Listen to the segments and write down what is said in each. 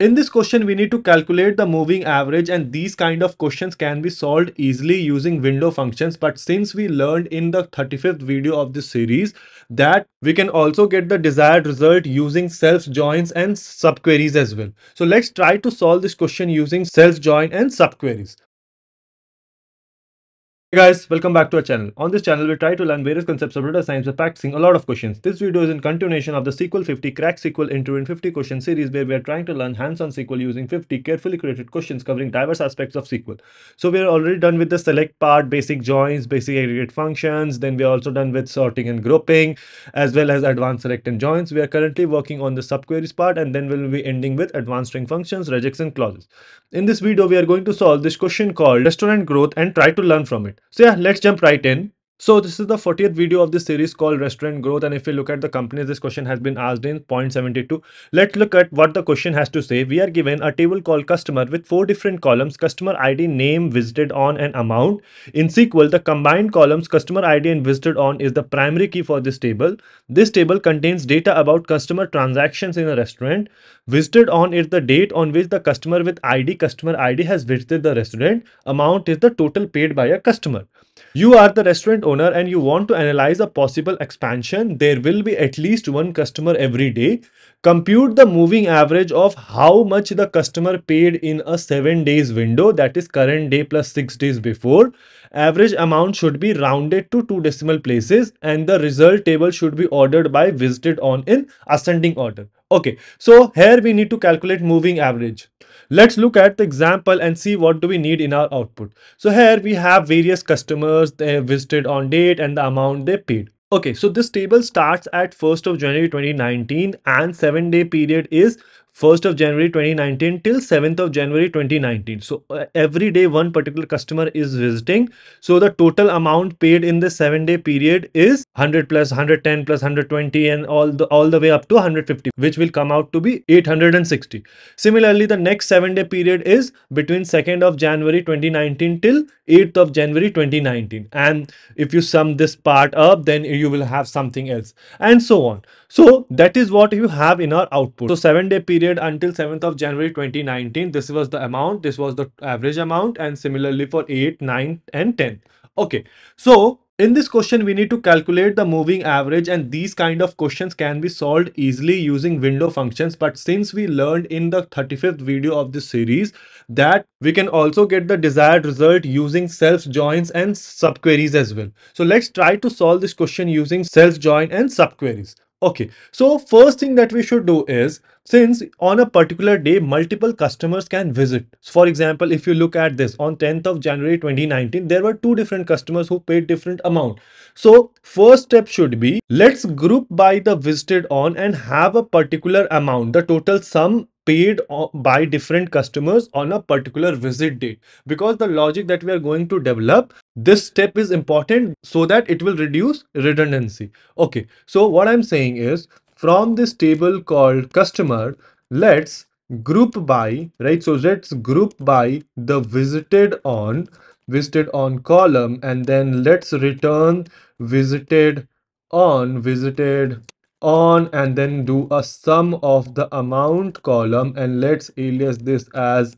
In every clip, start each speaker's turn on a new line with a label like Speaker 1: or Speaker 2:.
Speaker 1: In this question, we need to calculate the moving average and these kind of questions can be solved easily using window functions. But since we learned in the 35th video of this series that we can also get the desired result using self joins and subqueries as well. So let's try to solve this question using self join and subqueries. Hey guys, welcome back to our channel. On this channel, we try to learn various concepts of data science by practicing a lot of questions. This video is in continuation of the SQL 50 Crack SQL Interview in 50 question series where we are trying to learn hands-on SQL using 50 carefully created questions covering diverse aspects of SQL. So we are already done with the select part, basic joins, basic aggregate functions. Then we are also done with sorting and grouping as well as advanced select and joins. We are currently working on the subqueries part and then we'll be ending with advanced string functions, regex clauses. In this video, we are going to solve this question called restaurant growth and try to learn from it. So yeah, let's jump right in. So this is the 40th video of this series called restaurant growth and if you look at the companies this question has been asked in Point72. Let's look at what the question has to say. We are given a table called customer with four different columns customer ID name visited on and amount. In SQL the combined columns customer ID and visited on is the primary key for this table. This table contains data about customer transactions in a restaurant. Visited on is the date on which the customer with ID customer ID has visited the restaurant. Amount is the total paid by a customer. You are the restaurant owner and you want to analyze a possible expansion. There will be at least one customer every day. Compute the moving average of how much the customer paid in a 7 days window that is current day plus 6 days before. Average amount should be rounded to two decimal places and the result table should be ordered by visited on in ascending order. Okay, so here we need to calculate moving average. Let's look at the example and see what do we need in our output. So here we have various customers they visited on date and the amount they paid. Okay, so this table starts at 1st of January 2019 and 7 day period is 1st of January 2019 till 7th of January 2019. So uh, every day one particular customer is visiting. So the total amount paid in the 7 day period is 100 plus 110 plus 120 and all the all the way up to 150 which will come out to be 860. Similarly the next 7 day period is between 2nd of January 2019 till 8th of January 2019 and if you sum this part up then you will have something else and so on. So that is what you have in our output. So 7 day period period until 7th of January 2019. This was the amount. This was the average amount and similarly for 8, 9 and 10. Okay. So in this question, we need to calculate the moving average and these kind of questions can be solved easily using window functions. But since we learned in the 35th video of this series that we can also get the desired result using self joins and subqueries as well. So let's try to solve this question using self join and subqueries. Okay, so first thing that we should do is since on a particular day multiple customers can visit. For example, if you look at this on 10th of January 2019, there were two different customers who paid different amount. So first step should be let's group by the visited on and have a particular amount, the total sum paid by different customers on a particular visit date. Because the logic that we are going to develop this step is important so that it will reduce redundancy. Okay so what i'm saying is from this table called customer let's group by right? So let's group by the visited on visited on column and then let's return visited on visited on and then do a sum of the amount column and let's alias this as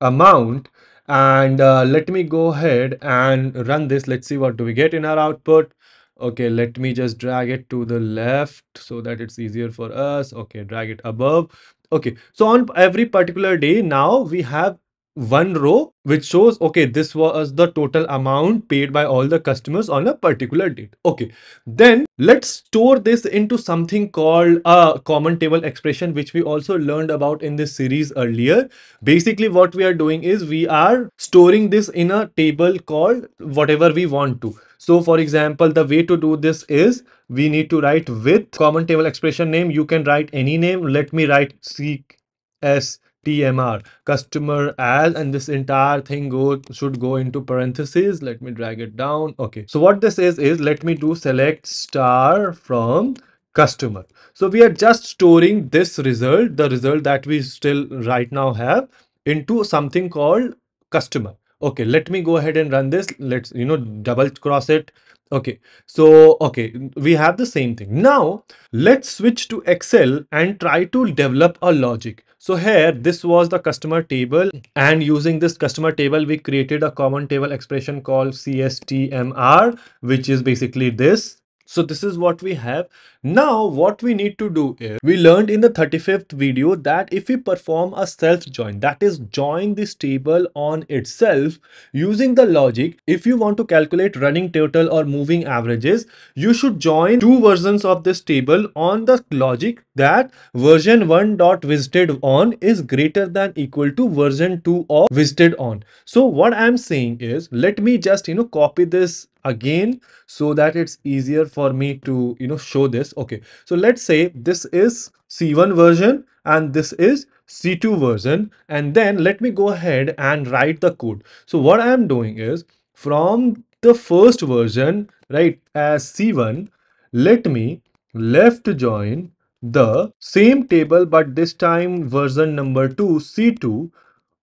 Speaker 1: amount. And uh, let me go ahead and run this. Let's see what do we get in our output. Okay let me just drag it to the left so that it's easier for us. Okay drag it above. Okay so on every particular day now we have one row which shows okay this was the total amount paid by all the customers on a particular date. Okay then let's store this into something called a common table expression which we also learned about in this series earlier. Basically what we are doing is we are storing this in a table called whatever we want to. So for example the way to do this is we need to write with common table expression name. You can write any name. Let me write seek s TMR customer as and this entire thing go should go into parentheses. Let me drag it down. Okay. So what this is is let me do select star from customer. So we are just storing this result the result that we still right now have into something called customer. Okay let me go ahead and run this. Let's you know double cross it. Okay, so okay, we have the same thing. Now let's switch to Excel and try to develop a logic. So here, this was the customer table and using this customer table, we created a common table expression called CSTMR, which is basically this. So this is what we have. Now what we need to do is, we learned in the 35th video that if we perform a self join, that is join this table on itself using the logic, if you want to calculate running total or moving averages, you should join two versions of this table on the logic that version 1 dot visited on is greater than equal to version 2 of visited on. So what I'm saying is, let me just, you know, copy this again so that it's easier for me to you know show this. Okay so let's say this is c1 version and this is c2 version and then let me go ahead and write the code. So what i am doing is from the first version right as c1 let me left join the same table but this time version number 2 c2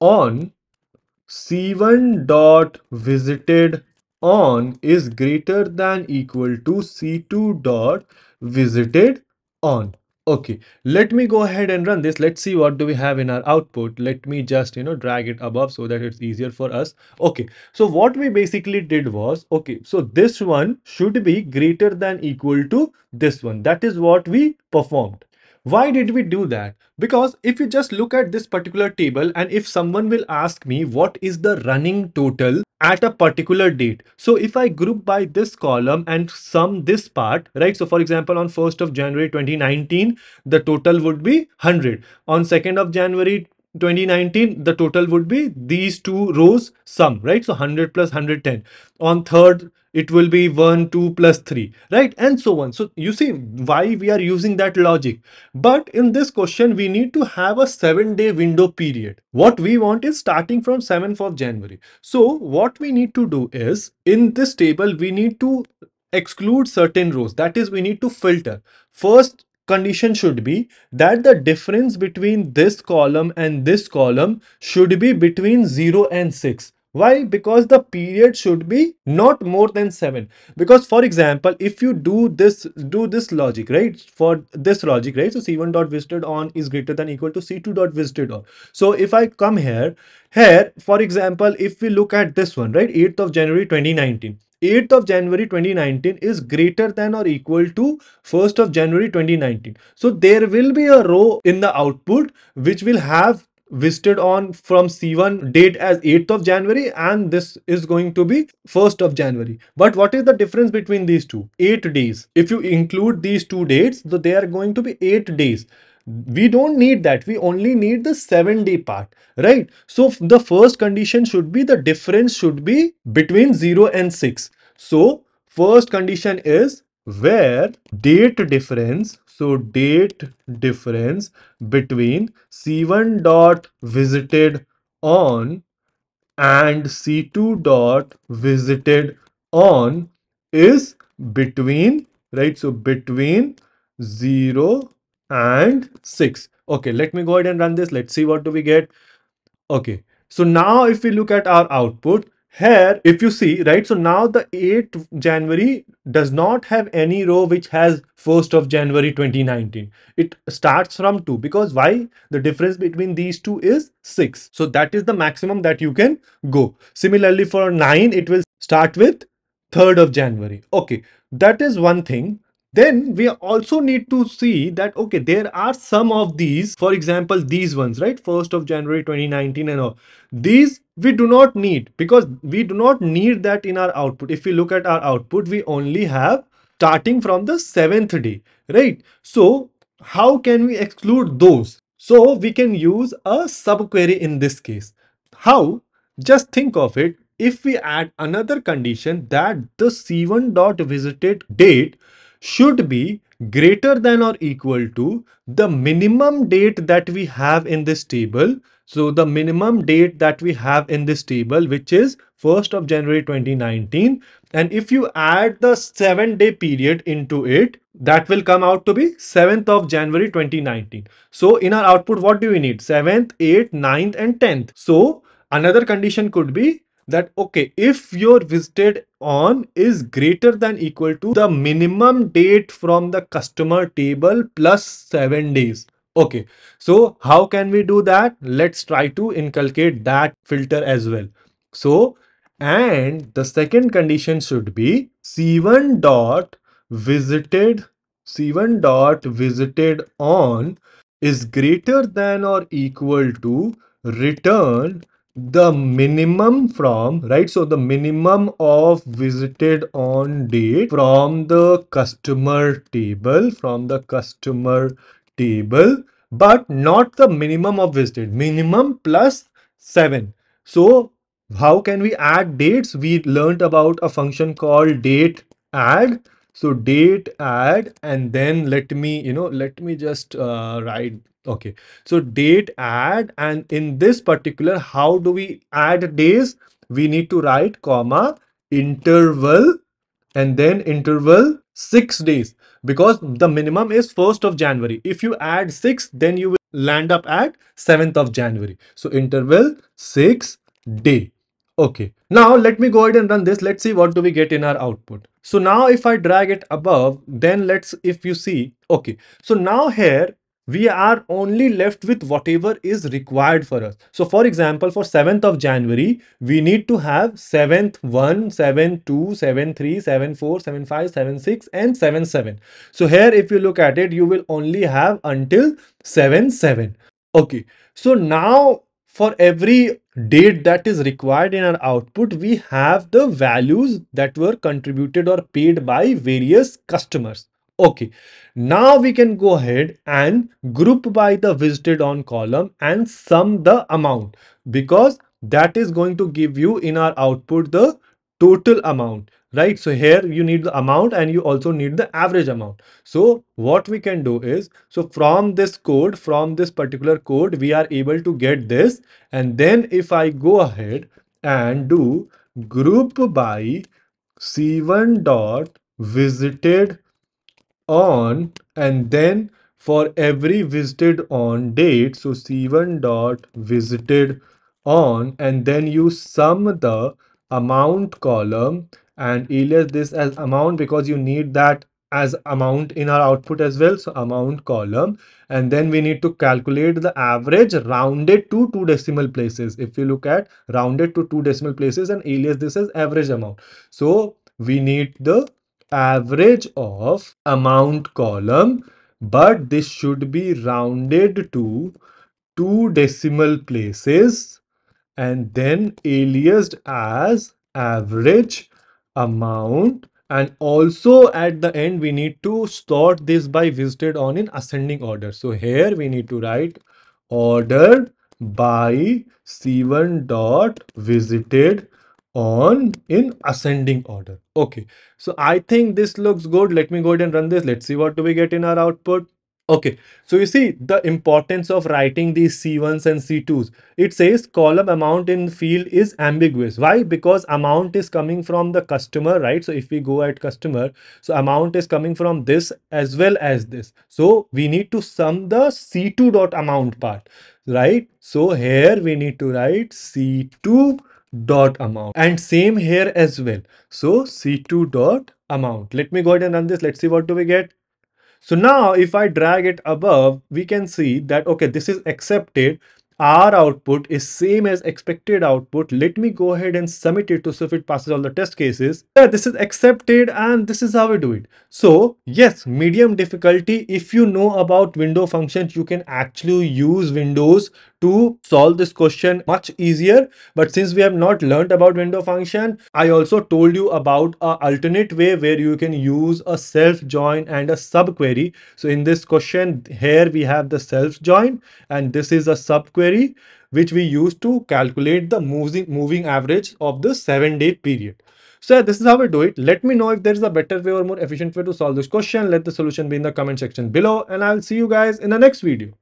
Speaker 1: on c1 dot visited on is greater than equal to c2 dot visited on. Okay let me go ahead and run this. Let's see what do we have in our output. Let me just you know drag it above so that it's easier for us. Okay so what we basically did was okay so this one should be greater than equal to this one. That is what we performed why did we do that? Because if you just look at this particular table and if someone will ask me what is the running total at a particular date. So if I group by this column and sum this part, right? So for example, on 1st of January 2019, the total would be 100. On 2nd of January 2019 the total would be these two rows sum right so 100 plus 110 on third it will be 1 2 plus 3 right? And so on. So you see why we are using that logic. But in this question we need to have a 7 day window period. What we want is starting from 7th of january. So what we need to do is in this table we need to exclude certain rows. That is we need to filter. First condition should be that the difference between this column and this column should be between 0 and 6 why? Because the period should be not more than 7 because for example if you do this do this logic right? For this logic right? So c1 dot visited on is greater than equal to c2 dot visited on. So if i come here here for example if we look at this one right? 8th of january 2019 8th of January 2019 is greater than or equal to 1st of January 2019. So there will be a row in the output which will have visited on from C1 date as 8th of January and this is going to be 1st of January. But what is the difference between these two? 8 days. If you include these two dates, so they are going to be 8 days we don't need that we only need the seven day part right so the first condition should be the difference should be between 0 and 6 so first condition is where date difference so date difference between c1 dot visited on and c2 dot visited on is between right? So between 0 and 6 okay let me go ahead and run this. Let's see what do we get. Okay so now if we look at our output here if you see right so now the 8th january does not have any row which has 1st of january 2019 it starts from 2 because why? The difference between these two is 6 so that is the maximum that you can go. Similarly for 9 it will start with 3rd of january. Okay that is one thing then we also need to see that okay there are some of these for example these ones right? 1st of january 2019 and all. These we do not need because we do not need that in our output. If we look at our output we only have starting from the seventh day right? So how can we exclude those? So we can use a subquery in this case. How? Just think of it. If we add another condition that the c1 dot visited date should be greater than or equal to the minimum date that we have in this table. So the minimum date that we have in this table, which is 1st of January 2019. And if you add the seven day period into it, that will come out to be 7th of January 2019. So in our output, what do we need? 7th, 8th, 9th and 10th. So another condition could be that okay if your visited on is greater than equal to the minimum date from the customer table plus 7 days Okay, so how can we do that? Let's try to inculcate that filter as well. So, and the second condition should be C1 dot visited, C1 dot visited on is greater than or equal to return the minimum from right? So the minimum of visited on date from the customer table from the customer table but not the minimum of visited minimum plus 7 so how can we add dates? We learned about a function called date add. So date add and then let me you know let me just uh, write okay so date add and in this particular how do we add days we need to write comma interval and then interval 6 days because the minimum is 1st of January if you add 6 then you will land up at 7th of January so interval 6 day Okay, now let me go ahead and run this. Let's see what do we get in our output. So now if I drag it above, then let's, if you see, okay. So now here we are only left with whatever is required for us. So for example, for 7th of January, we need to have 7th 1, 7, 2, 7, 3, 7, 4, 7, 5, 7, 6 and 7, 7. So here if you look at it, you will only have until 7, 7. Okay, so now for every date that is required in our output, we have the values that were contributed or paid by various customers. Okay, now we can go ahead and group by the visited on column and sum the amount because that is going to give you in our output the total amount right? So here you need the amount and you also need the average amount. So what we can do is so from this code from this particular code we are able to get this. And then if i go ahead and do group by c1 dot visited on and then for every visited on date so c1 dot visited on and then you sum the amount column and alias this as amount because you need that as amount in our output as well so amount column. And then we need to calculate the average rounded to two decimal places. If you look at rounded to two decimal places and alias this is average amount. So we need the average of amount column but this should be rounded to two decimal places and then aliased as average amount. And also at the end we need to sort this by visited on in ascending order. So here we need to write ordered by c1 dot visited on in ascending order okay so i think this looks good let me go ahead and run this let's see what do we get in our output Okay, so you see the importance of writing these C1s and C2s. It says column amount in field is ambiguous. Why? Because amount is coming from the customer, right? So if we go at customer, so amount is coming from this as well as this. So we need to sum the C2 dot amount part, right? So here we need to write C2 dot amount and same here as well. So C2 dot amount. Let me go ahead and run this. Let's see what do we get. So now if I drag it above, we can see that, okay, this is accepted. Our output is same as expected output. Let me go ahead and submit it to see if it passes all the test cases. Yeah, this is accepted and this is how we do it. So yes, medium difficulty. If you know about window functions, you can actually use windows to solve this question much easier. But since we have not learned about window function, I also told you about a alternate way where you can use a self join and a subquery. So in this question here we have the self join and this is a subquery which we use to calculate the moving, moving average of the seven day period. So this is how we do it. Let me know if there is a better way or more efficient way to solve this question. Let the solution be in the comment section below and I'll see you guys in the next video.